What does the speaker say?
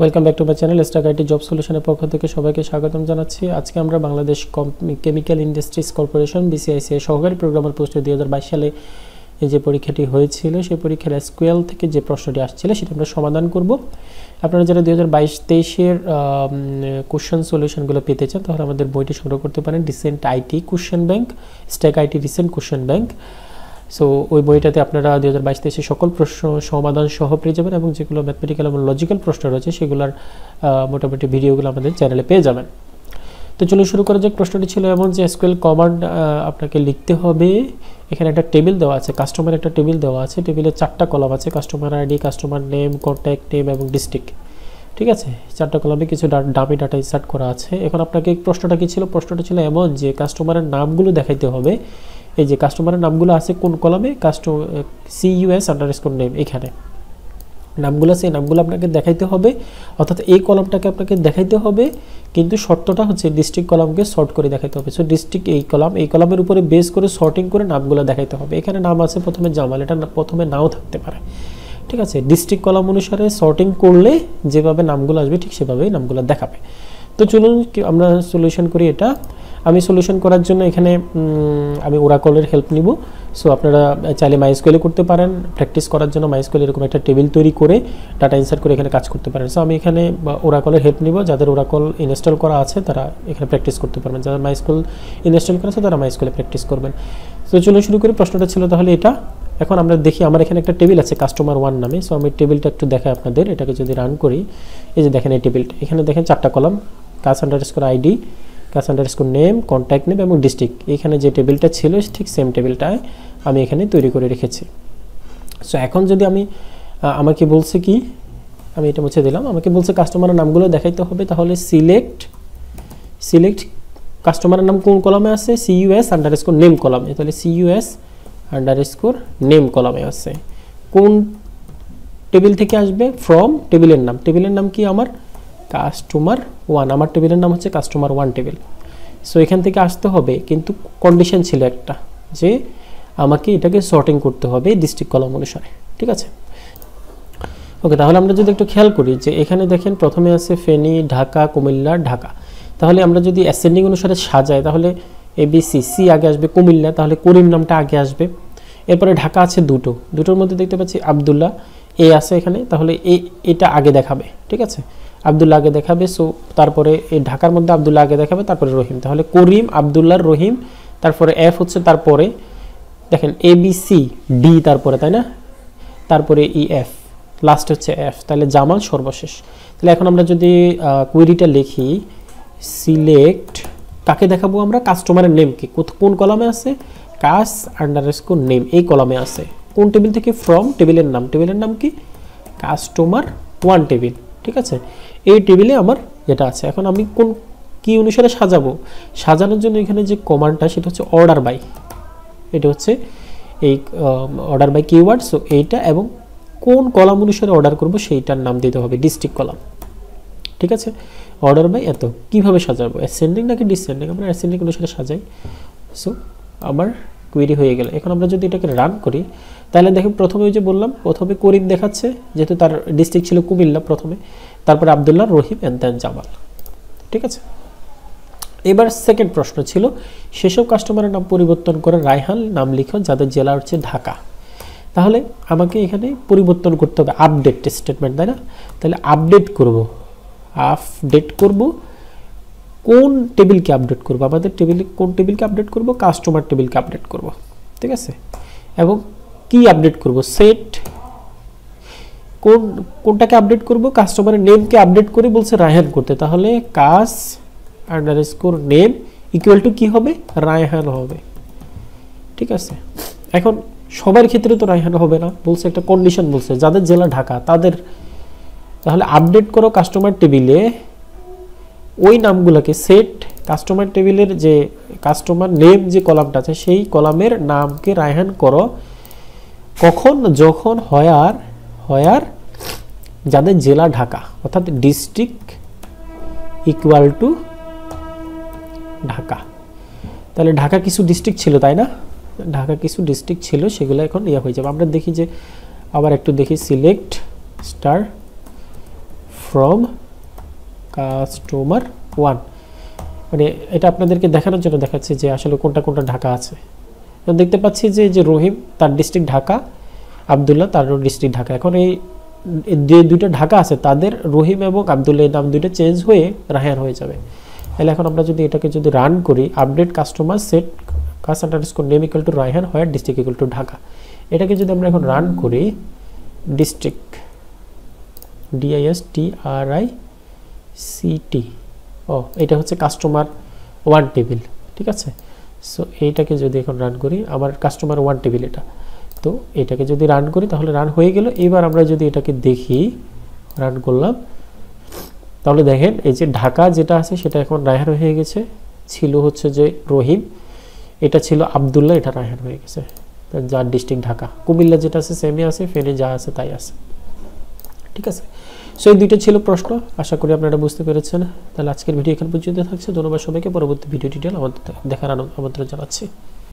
Welcome back to my channel stack IT job সলিউশনের পক্ষ থেকে সবাইকে স্বাগতম জানাচ্ছি। আজকে আমরা Bangladesh chemical industries corporation BCICI সহকারী প্রোগ্রামার পোস্টে দুই সালে যে পরীক্ষাটি হয়েছিল, সেই পরীক্ষার এসকিউএল থেকে যে প্রশ্নটি আসছিল, সেটা আমরা সমাধান করব। আপনারা যারা দুই হাজার বাইশ তেইশের কোশ্চেন সলিউশনগুলো পেতে চান, তাহলে আমাদের বইটি সংগ্রহ করতে পারেন। Recent IT question bank stack IT recent question bank so ওই বইটাতে আপনারা দু হাজার বাইশ তেইশে সকল প্রশ্ন সমাধান সহ পেয়ে যাবেন এবং যেগুলো ম্যাথমেটিক্যাল এবং লজিক্যাল প্রশ্ন রয়েছে সেগুলোর মোটামুটি ভিডিওগুলো আমাদের চ্যানেলে পেয়ে যাবেন। তো চলুন শুরু করা যাক। প্রশ্নটি ছিল এমন যে এসকিউএল কমান্ড আপনাকে লিখতে হবে। এখানে একটা টেবিল দেওয়া আছে কাস্টমার একটা টেবিল দেওয়া আছে। টেবিলে চারটা কলাম আছে customer ID customer name contact name এবং ডিস্ট্রিক্ট ঠিক আছে? চারটা কলামে কিছু ডামি ডাটা ইনসার্ট করা আছে। এখন আপনাকে প্রশ্নটা কী ছিল? প্রশ্নটা ছিল এমন যে কাস্টমারের নামগুলো দেখাইতে হবে। এই যে কাস্টমারের নামগুলো আছে কোন কলামে custom CUS underscore name এখানে। নামগুলো সেই নামগুলো আপনাকে দেখাইতে হবে। অর্থাৎ এই কলামটাকে আপনাকে দেখাইতে হবে, কিন্তু শর্তটা হচ্ছে ডিস্ট্রিক্ট কলামকে শর্ট করে দেখাইতে হবে। সো ডিস্ট্রিক্ট এই কলাম এই কলামের উপরে বেস করে শর্টিং করে নামগুলো দেখাইতে হবে। এখানে নাম আছে প্রথমে জামাল, এটা প্রথমে নাও থাকতে পারে। ঠিক আছে? ডিস্ট্রিক্ট কলাম অনুসারে শর্টিং করলে যেভাবে নামগুলো আসবে, ঠিক সেভাবেই নামগুলো দেখাবে। তো চলুন আমরা সলিউশন করি এটা। আমি সলিউশন করার জন্য এখানে আমি ওরাকলের হেল্প নিব। সো আপনারা চাইলে মাইস্কুয়েলে করতে পারেন। প্র্যাকটিস করার জন্য মাইস্কুয়েল এরকম একটা টেবিল তৈরি করে ডাটা ইনসার্ট করে এখানে কাজ করতে পারেন। সো আমি এখানে ওরাকলের হেল্প নিব। যাদের ওরাকল ইনস্টল করা আছে, তারা এখানে প্র্যাকটিস করতে পারবেন। যারা মাইস্কুল ইনস্টল করা আছে, তারা মাইস্কুলে প্র্যাকটিস করবেন। তো চলুন শুরু করি। প্রশ্নটা ছিল তাহলে এটা। এখন আমরা দেখি, আমার এখানে একটা টেবিল আছে কাস্টমার ওয়ান নামে। সো আমি টেবিলটা একটু দেখাই আপনাদের। এটাকে যদি রান করি, এই যে দেখেন এই টেবিলটা এখানে দেখেন চারটা কলাম কাজ আন্ডার স্কোর আইডি কাজ underscore name contact name এবং ডিস্ট্রিক্ট এখানে যে টেবিলটা ছিল, ঠিক সেম টেবিলটায় আমি এখানে তৈরি করে রেখেছি। সো এখন যদি আমি আমাকে বলছে কি, আমি এটা মুছে দিলাম, আমাকে বলছে কাস্টমারের নামগুলো দেখাইতে হবে, তাহলে সিলেক্ট সিলেক্ট কাস্টমারের নাম কোন কলামে আছে? সিইউএস আন্ডার স্কোর নেম কলামে। তাহলে সিইউএস আন্ডার স্কোর নেম কলামে আছে। কোন টেবিল থেকে আসবে? ফ্রম টেবিলের নাম। টেবিলের নাম কি আমার? কাস্টমার ওয়ান আমার টেবিলের নাম হচ্ছে কাস্টমার ওয়ান টেবিল সো এখান থেকে আসতে হবে, কিন্তু কন্ডিশন ছিল একটা, যে আমাকে এটাকে সর্টিং করতে হবে ডিস্ট্রিক্ট কলম অনুসারে, ঠিক আছে? ওকে তাহলে আমরা যদি একটু খেয়াল করি যে এখানে দেখেন প্রথমে আছে ফেনী, ঢাকা, কুমিল্লা, ঢাকা। তাহলে আমরা যদি অ্যাসেন্ডিং অনুসারে সাজাই, তাহলে এবিসি সি আগে আসবে কুমিল্লা, তাহলে করিম নামটা আগে আসবে। এরপরে ঢাকা আছে দুটো, দুটোর মধ্যে দেখতে পাচ্ছি আবদুল্লাহ এ আছে এখানে, তাহলে এ এটা আগে দেখাবে, ঠিক আছে? আবদুল্লা আগে দেখাবে, সো তারপরে এই ঢাকার মধ্যে আবদুল্লা আগে দেখাবে, তারপরে রহিম। তাহলে করিম আবদুল্লার রহিম, তারপরে এফ হচ্ছে তারপরে, দেখেন এ, বি, সি, ডি তারপরে, তাই না? তারপরে ই, এফ লাস্ট হচ্ছে এফ। তাহলে জামাল সর্বশেষ। তাহলে এখন আমরা যদি কুইরিটা লিখি সিলেক্ট কাকে দেখাবো আমরা? কাস্টমারের নেমকে কোন কলামে আছে? কাস আন্ডার নেম, এই কলামে আছে। কোন টেবিল থেকে? ফ্রম টেবিলের নাম। টেবিলের নাম কি? কাস্টমার ওয়ান টেবিল ঠিক আছে? এই টেবিলে আমার এটা আছে। এখন আমি কোন কি অনুসারে সাজাবো? সাজানোর জন্য এখানে যে কমান্ডটা সেটা হচ্ছে অর্ডার বাই এটা হচ্ছে এই অর্ডার বাই কিওয়ার্ড সো এইটা এবং কোন কলাম অনুসারে অর্ডার করব, সেইটার নাম দিতে হবে ডিস্ট্রিক্ট কলাম ঠিক আছে? অর্ডার বাই এত। কীভাবে সাজাবো? অ্যাসেন্ডিং নাকি ডিসেন্ডিং আমরা অ্যাসেন্ডিং অনুসারে সাজাই। সো আমার কুইরি হয়ে গেল। এখন আমরা যদি এটাকে রান করি, তাহলে দেখুন, প্রথমে ওই যে বললাম, প্রথমে করিম দেখাচ্ছে, যেহেতু তার ডিস্ট্রিক্ট ছিল কুমিল্লা প্রথমে। তারপরে আবদুল্লাহ, রহিম অ্যান্ড দেন জামাল। ঠিক আছে? এবার সেকেন্ড প্রশ্ন ছিল, সেসব কাস্টমারের নাম পরিবর্তন করে রায়হান নাম লিখো যাদের জেলা হচ্ছে ঢাকা। তাহলে আমাকে এখানে পরিবর্তন করতে হবে আপডেট স্টেটমেন্ট তাই না? তাহলে আপডেট করব। আপডেট করব। কোন টেবিলকে আপডেট করব? আমাদের টেবিলে কোন টেবিলকে আপডেট করব? কাস্টমার টেবিলকে আপডেট করব। ঠিক আছে? এবং কি আপডেট করব? সেট কোন, কোনটাকে আপডেট করব? কাস্টমারের নেমকে আপডেট করে বলছে রায়হান করতে। তাহলে cus underscore name equal to কী হবে? রায়হান হবে। ঠিক আছে? এখন সবার ক্ষেত্রে তো রায়হান হবে না। বলছে একটা কন্ডিশন বলছে, যাদের জেলা ঢাকা, তাদের তাহলে আপডেট করো কাস্টমার টেবিলে ওই নামগুলোকে সেট কাস্টমার টেবিলের যে কাস্টমার নেম যে কলামটা আছে, সেই কলামের নামকে রায়হান করো। কখন, যখন হয়ার হয়ার যাদের জেলা ঢাকা, অর্থাৎ ডিস্ট্রিক্ট ইকুয়াল টু ঢাকা। তাহলে ঢাকা কিছু ডিস্ট্রিক্ট ছিল, তাই না? ঢাকা কিছু ডিস্ট্রিক্ট ছিল, সেগুলো এখন ইয়ে হয়ে যাবে। আমরা দেখি যে, আবার একটু দেখি select star from customer one মানে এটা আপনাদেরকে দেখানোর জন্য দেখাচ্ছি যে আসলে কোনটা কোনটা ঢাকা আছে। দেখতে পাচ্ছি যে যে রহিম, তার ডিস্ট্রিক্ট ঢাকা আবদুল্লাহ তার ডিস্ট্রিক্ট ঢাকা। এখন এই, যে দুইটা ঢাকা আছে, তাদের রহিম এবং আবদুল্লাহ নাম দুইটা চেঞ্জ হয়ে রাহান হয়ে যাবে। তাহলে এখন আমরা যদি এটাকে যদি রান করি update customer set cus underscore name equal to Raihan হয় ডিস্ট্রিক্ট ইকুয়াল টু ঢাকা। এটাকে যদি আমরা এখন রান করি district DIS T R I CT ও, এটা হচ্ছে কাস্টমার ওয়ান টেবিল ঠিক আছে? সো এইটাকে যদি এখন রান করি, আমার কাস্টমার ওয়ান টেবিল এটা। তো এটাকে যদি রান করি, তাহলে রান হয়ে গেল। এবার আমরা যদি এটাকে দেখি রান করলাম, তাহলে দেখেন এই যে ঢাকা যেটা আছে, সেটা এখন রায়হান হয়ে গেছে। ছিল হচ্ছে যে রহিম, এটা ছিল আবদুল্লাহ, এটা রায়হান হয়ে গেছে। যার ডিস্ট্রিক্ট ঢাকা। কুমিল্লা যেটা আছে সেমই আছে, ফেনে যা আছে, তাই আছে। ঠিক আছে? সো দুইটা ছিল প্রশ্ন। আশা করি আপনারা বুঝতে পেরেছেন। তাহলে আজকের ভিডিও এখানে পর্যন্ত থাকছে। ধন্যবাদ সবাইকে। পরবর্তী ভিডিও ডিটেল আমাদের দেখার আমন্ত্রণ জানাচ্ছি।